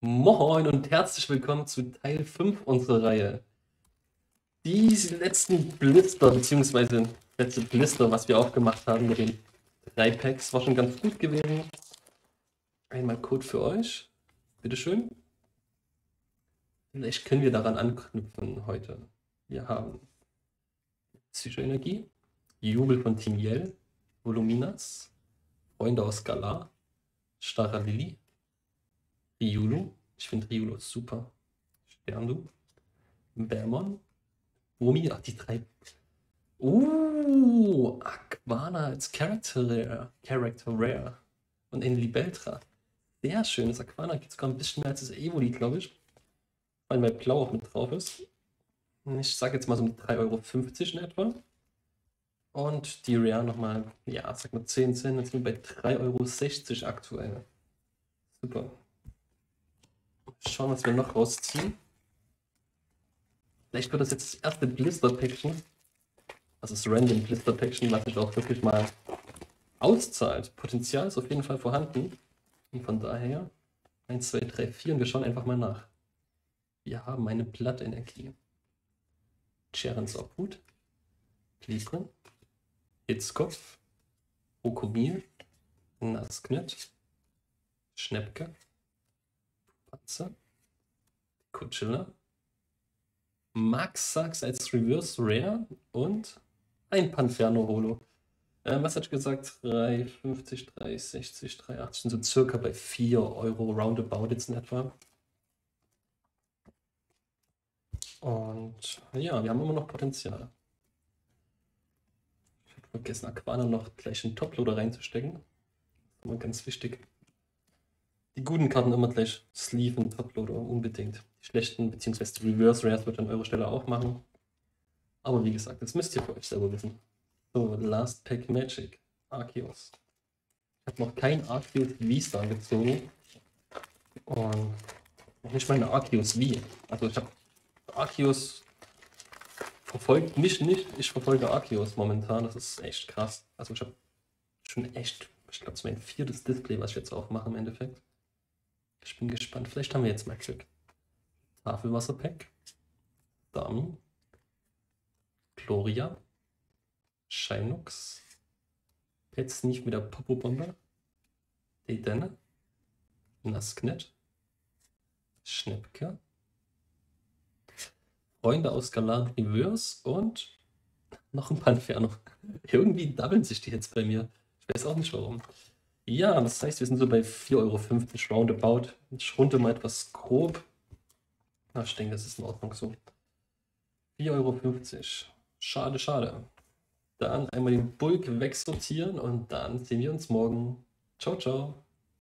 Moin und herzlich willkommen zu Teil 5 unserer Reihe. Diese letzten Blister, beziehungsweise letzte Blister, was wir aufgemacht haben mit den drei Packs, war schon ganz gut gewesen. Einmal Code für euch. Bitteschön. Vielleicht können wir daran anknüpfen heute. Wir haben Psychoenergie, Jubel von Yell, Voluminas, Freunde aus Galar, Starra Lilly, Riulu. Ich finde Riulu super. Sterndu. Bermon. Wumi. Ach, die drei. Uh, Aquana als Character Rare. Character Rare. Und in Libeltra. Sehr schönes Aquana. Geht sogar ein bisschen mehr als das Evoli, glaube ich. Weil bei Blau auch mit drauf ist. Ich sage jetzt mal so um 3,50 Euro in etwa. Und die Rare nochmal, ja, sag mal 10 Cent. Jetzt sind wir bei 3,60 Euro aktuell. Super. Schauen, was wir noch rausziehen. Vielleicht wird das jetzt das erste Blister-Päckchen. Also das Random Blister-Päckchen, was sich auch wirklich mal auszahlt. Potenzial ist auf jeden Fall vorhanden. Und von daher 1, 2, 3, 4 und wir schauen einfach mal nach. Wir haben eine Blattenergie. Cherens Obhut. Klebrin. Hitzkopf. Okomil. Nasknet. Schnepke. Panzer. Coachella. Max Sachs als Reverse Rare und ein Panferno Holo. Äh, was hat ich gesagt? 3,50, 3,60, 3,80, so circa bei 4 Euro roundabout jetzt in etwa. Und ja, wir haben immer noch Potenzial. Ich habe vergessen, Aquana noch gleich einen Toploader reinzustecken. Das ist immer ganz wichtig die guten Karten immer gleich Sleeve und Toploader, unbedingt. Die schlechten, beziehungsweise die Reverse Rares wird an eurer Stelle auch machen. Aber wie gesagt, das müsst ihr für euch selber wissen. So, Last Pack Magic. Arceus. Ich habe noch kein Arceus V-Star gezogen. Und nicht meine Arceus V. Also ich habe Arceus verfolgt mich nicht, ich verfolge Arceus momentan. Das ist echt krass. Also ich habe schon echt, ich glaube, es ist mein viertes Display, was ich jetzt aufmache im Endeffekt. Ich bin gespannt. Vielleicht haben wir jetzt mal Glück. Tafelwasserpack. Dami. Gloria. Shinox. Jetzt nicht mit der Popo-Bombe. Edene. Nasknet. Schnepke. Freunde aus Galan Reverse und noch ein Panferno. Irgendwie doubeln sich die jetzt bei mir. Ich weiß auch nicht warum. Ja, das heißt, wir sind so bei 4,50 Euro roundabout. Ich runde mal etwas grob. Na, ich denke, das ist in Ordnung so. 4,50 Euro. Schade, schade. Dann einmal den Bulk wegsortieren und dann sehen wir uns morgen. Ciao, ciao.